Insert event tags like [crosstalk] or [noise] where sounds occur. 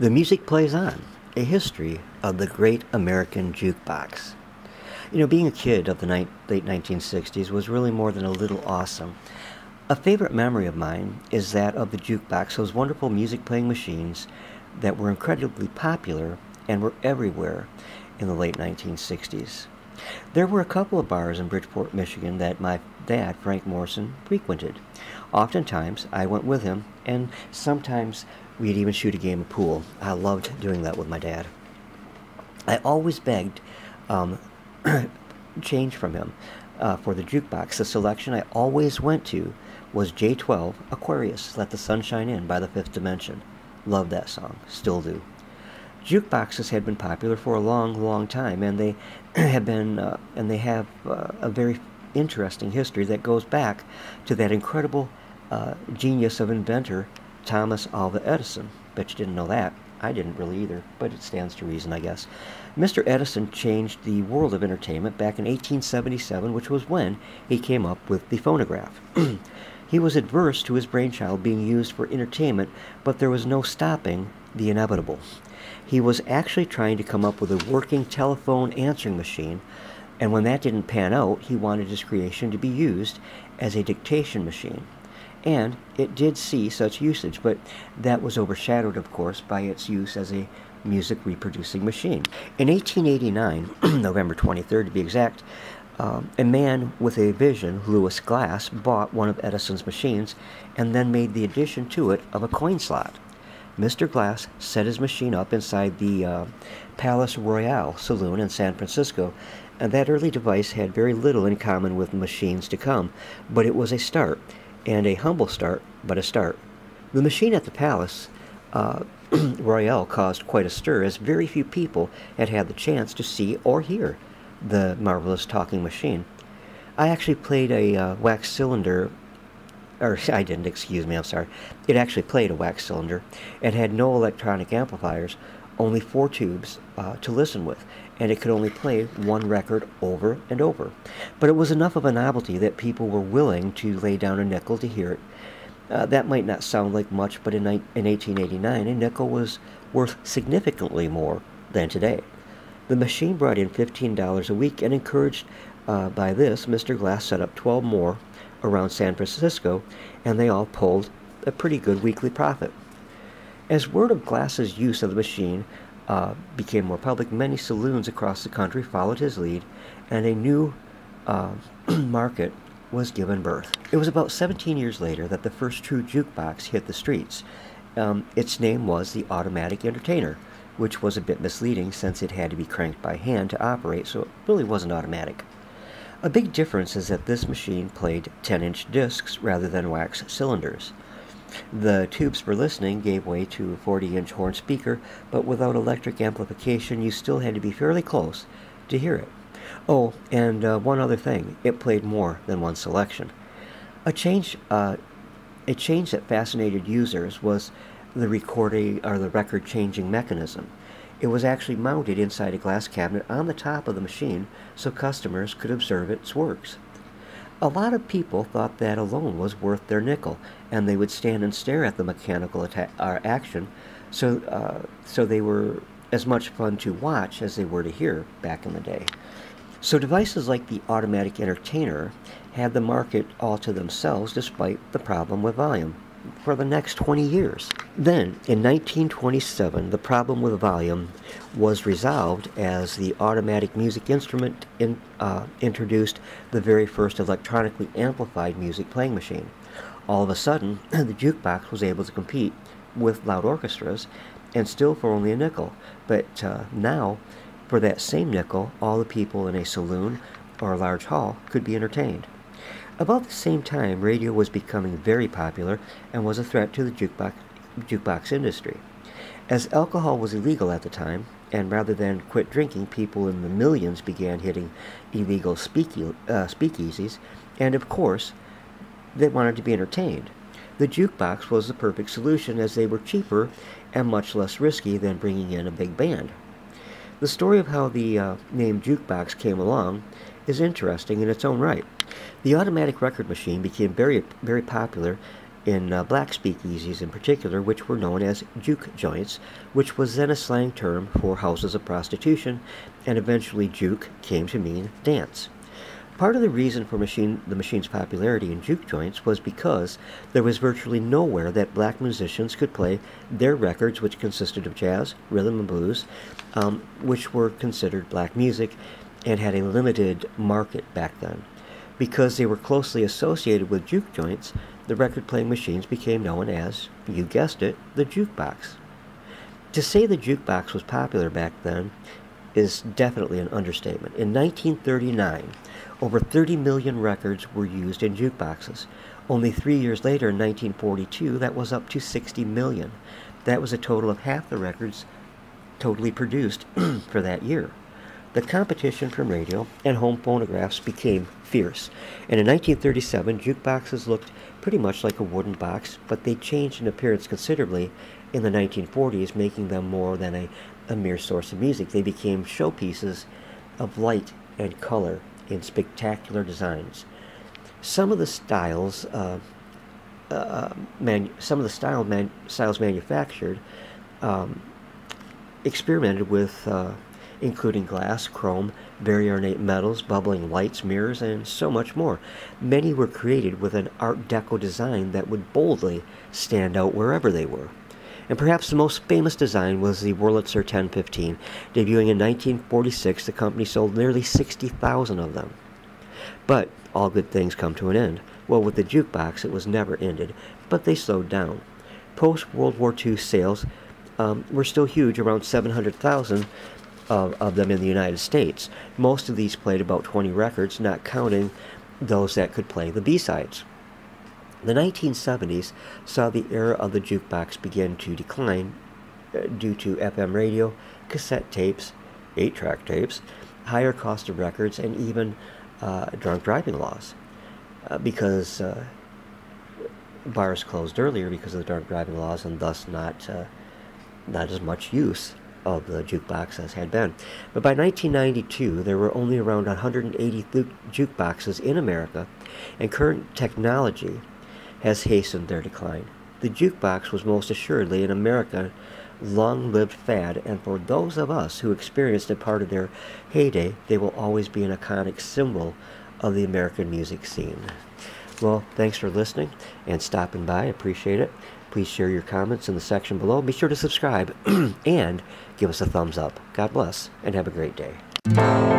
The music plays on, a history of the great American jukebox. You know, being a kid of the ni- late 1960s was really more than a little awesome. A favorite memory of mine is that of the jukebox, those wonderful music playing machines that were incredibly popular and were everywhere in the late 1960s. There were a couple of bars in Bridgeport, Michigan that my dad, Frank Morrison, frequented. Oftentimes, I went with him, and sometimes we'd even shoot a game of pool. I loved doing that with my dad. I always begged um, [coughs] change from him uh, for the jukebox. The selection I always went to was J12 Aquarius, Let the Sunshine In by the Fifth Dimension. Love that song, still do. Jukeboxes had been popular for a long, long time, and they [coughs] have been, uh, and they have uh, a very interesting history that goes back to that incredible uh, genius of inventor Thomas Alva Edison. Bet you didn't know that. I didn't really either, but it stands to reason, I guess. Mr. Edison changed the world of entertainment back in 1877, which was when he came up with the phonograph. [clears throat] he was adverse to his brainchild being used for entertainment, but there was no stopping the inevitable. He was actually trying to come up with a working telephone answering machine, and when that didn't pan out, he wanted his creation to be used as a dictation machine and it did see such usage, but that was overshadowed, of course, by its use as a music reproducing machine. In 1889, [clears throat] November 23rd to be exact, um, a man with a vision, Louis Glass, bought one of Edison's machines and then made the addition to it of a coin slot. Mr. Glass set his machine up inside the uh, Palace Royale saloon in San Francisco, and that early device had very little in common with machines to come, but it was a start and a humble start, but a start. The machine at the palace uh, [clears throat] Royale caused quite a stir, as very few people had had the chance to see or hear the marvelous talking machine. I actually played a uh, wax cylinder, or [laughs] I didn't, excuse me, I'm sorry. It actually played a wax cylinder. It had no electronic amplifiers, only four tubes uh, to listen with, and it could only play one record over and over. But it was enough of a novelty that people were willing to lay down a nickel to hear it. Uh, that might not sound like much, but in, in 1889, a nickel was worth significantly more than today. The machine brought in $15 a week, and encouraged uh, by this, Mr. Glass set up 12 more around San Francisco, and they all pulled a pretty good weekly profit. As word of Glass's use of the machine uh, became more public, many saloons across the country followed his lead, and a new uh, [clears throat] market was given birth. It was about 17 years later that the first true jukebox hit the streets. Um, its name was the Automatic Entertainer, which was a bit misleading since it had to be cranked by hand to operate, so it really wasn't automatic. A big difference is that this machine played 10 inch discs rather than wax cylinders. The tubes for listening gave way to a 40 inch horn speaker, but without electric amplification, you still had to be fairly close to hear it. Oh, and uh, one other thing it played more than one selection. A change, uh, a change that fascinated users was the recording or the record changing mechanism. It was actually mounted inside a glass cabinet on the top of the machine so customers could observe its works. A lot of people thought that alone was worth their nickel, and they would stand and stare at the mechanical uh, action, so, uh, so they were as much fun to watch as they were to hear back in the day. So devices like the automatic entertainer had the market all to themselves despite the problem with volume for the next 20 years. Then, in 1927, the problem with volume was resolved as the automatic music instrument in, uh, introduced the very first electronically amplified music playing machine. All of a sudden, [clears throat] the jukebox was able to compete with loud orchestras, and still for only a nickel. But uh, now, for that same nickel, all the people in a saloon or a large hall could be entertained. About the same time, radio was becoming very popular and was a threat to the jukebox, jukebox industry. As alcohol was illegal at the time, and rather than quit drinking, people in the millions began hitting illegal speaky, uh, speakeasies, and of course, they wanted to be entertained. The jukebox was the perfect solution as they were cheaper and much less risky than bringing in a big band. The story of how the uh, name jukebox came along is interesting in its own right. The automatic record machine became very, very popular in uh, black speakeasies in particular, which were known as juke joints, which was then a slang term for houses of prostitution, and eventually juke came to mean dance. Part of the reason for machine, the machine's popularity in juke joints was because there was virtually nowhere that black musicians could play their records, which consisted of jazz, rhythm and blues, um, which were considered black music and had a limited market back then. Because they were closely associated with juke joints, the record playing machines became known as, you guessed it, the jukebox. To say the jukebox was popular back then is definitely an understatement. In 1939, over 30 million records were used in jukeboxes. Only three years later, in 1942, that was up to 60 million. That was a total of half the records totally produced [clears throat] for that year. The competition from radio and home phonographs became fierce, and in 1937, jukeboxes looked pretty much like a wooden box, but they changed in appearance considerably in the 1940s, making them more than a, a mere source of music. They became showpieces of light and color in spectacular designs. Some of the styles, uh, uh, some of the style man, styles manufactured, um, experimented with, uh, including glass, chrome, very ornate metals, bubbling lights, mirrors, and so much more. Many were created with an Art Deco design that would boldly stand out wherever they were. And perhaps the most famous design was the Wurlitzer 1015. Debuting in 1946, the company sold nearly 60,000 of them. But all good things come to an end. Well, with the jukebox, it was never ended, but they slowed down. Post World War II sales um, were still huge, around 700,000 of, of them in the United States. Most of these played about 20 records, not counting those that could play the B sides. The 1970s saw the era of the jukebox begin to decline uh, due to FM radio, cassette tapes, 8 track tapes, higher cost of records, and even uh, drunk driving laws. Uh, because uh, bars closed earlier because of the drunk driving laws and thus not, uh, not as much use of the jukebox as had been. But by 1992, there were only around 180 jukeboxes in America, and current technology has hastened their decline. The jukebox was most assuredly an American long lived fad, and for those of us who experienced a part of their heyday, they will always be an iconic symbol of the American music scene. Well, thanks for listening and stopping by. Appreciate it. Please share your comments in the section below. Be sure to subscribe [clears throat] and give us a thumbs up. God bless and have a great day.